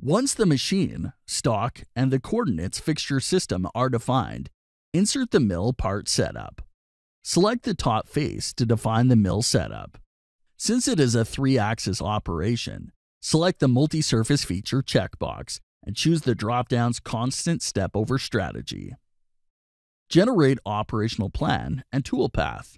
Once the machine, stock, and the coordinates fixture system are defined, insert the mill part setup. Select the top face to define the mill setup. Since it is a three-axis operation, select the multi-surface feature checkbox and choose the drop-down's constant step over strategy. Generate operational plan and toolpath.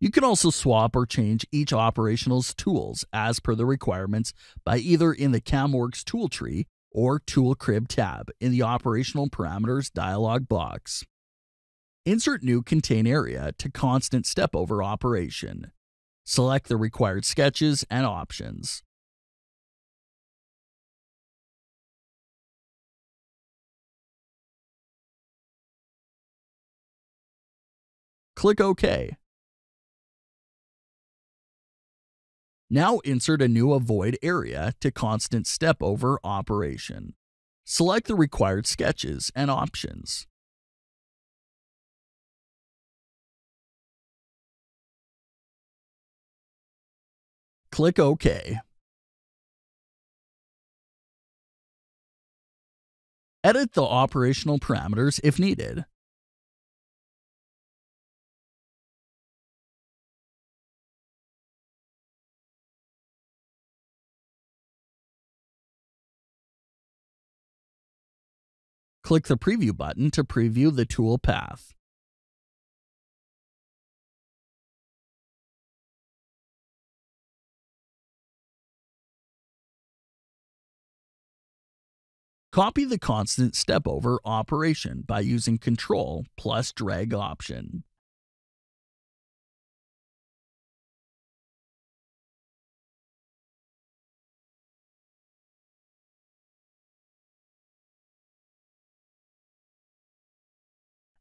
You can also swap or change each operational's tools as per the requirements by either in the CAMWorks tool tree or Tool Crib tab in the Operational Parameters dialog box. Insert new Contain Area to Constant Step Over Operation. Select the required sketches and options. Click OK. Now insert a new avoid area to constant step over operation. Select the required sketches and options. Click OK. Edit the operational parameters if needed. Click the Preview button to preview the tool path. Copy the constant step over operation by using Control plus drag option.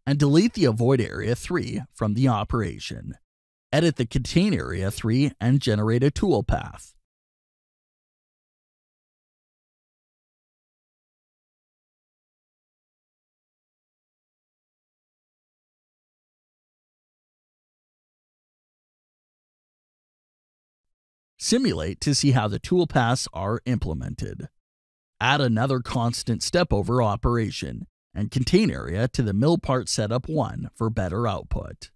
And delete the avoid area 3 from the operation. Edit the contain area 3 and generate a toolpath. Simulate to see how the toolpaths are implemented. Add another constant step over operation and contain area to the mill part setup 1 for better output.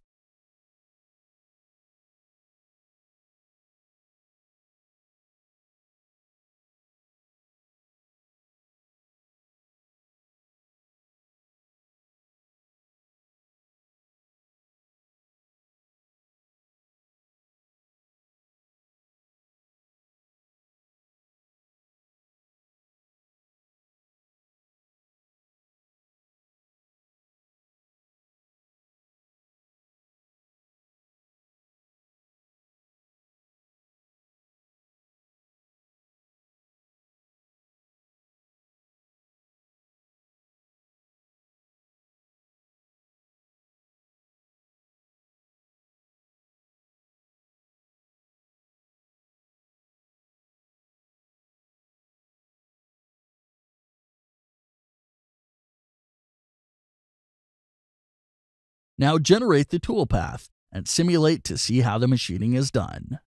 Now generate the toolpath and simulate to see how the machining is done.